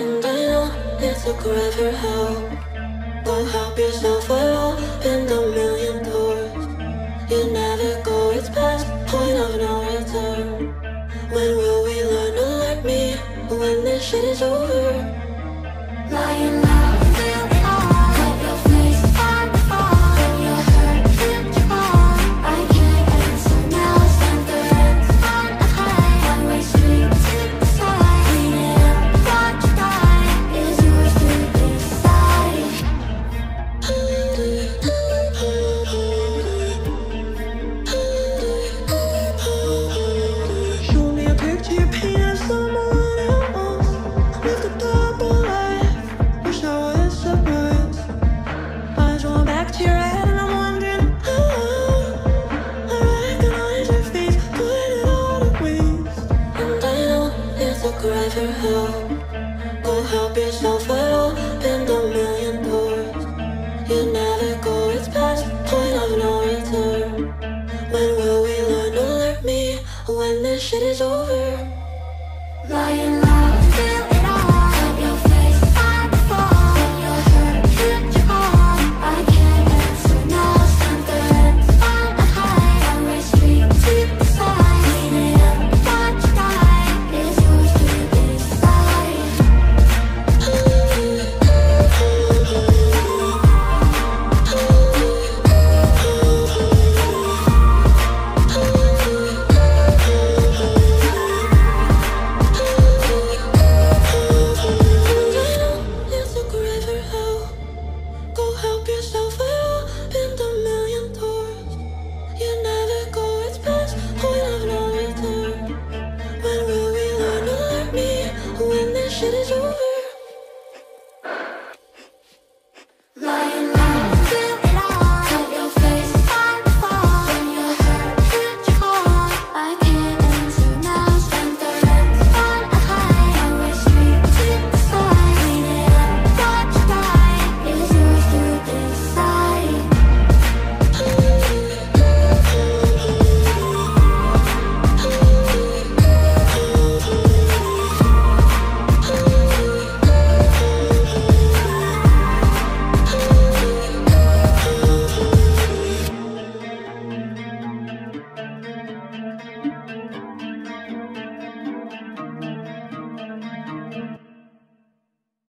And I know it took forever. How? Go help yourself. We're opened a million doors. You never go. It's past point of no return. When will we learn to let me? When this shit is over. Lying Go help yourself. We're opened a million doors. You never go. It's past point of no return. When will we learn to let me? When this shit is over. Lying shit is over.